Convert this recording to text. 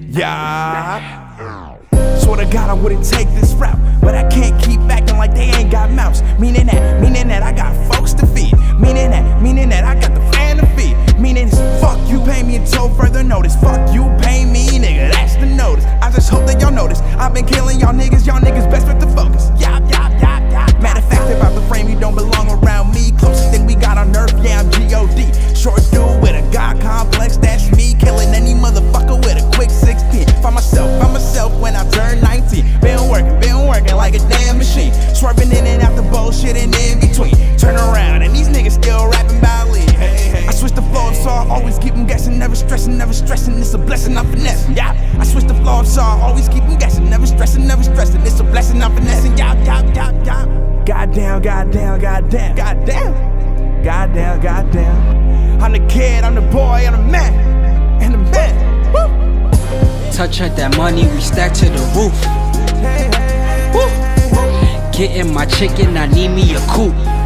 Yeah. Swear to God, I wouldn't take this route. But I can't keep acting like they ain't got mouths. Meaning that, meaning that I got folks to feed. Meaning that, meaning that I got the fan to feed. Meaning it's fuck you pay me until further notice. Fuck you pay me, nigga. That's so I always keep them guessing. Never stressing, never stressing. It's a blessing, I'm finessing. Yeah, I switch the flow up, so I always keep them guessing. Never stressing, never stressing. It's a blessing, I'm finessing. Yeah, yeah, yeah, yeah. Goddamn, goddamn, goddamn, goddamn. Goddamn, goddamn. I'm the kid, I'm the boy, I'm the man. And the man. Woo! Touch up that money, we stack to the roof. Hey, hey, hey, Getting my chicken, I need me a coupe.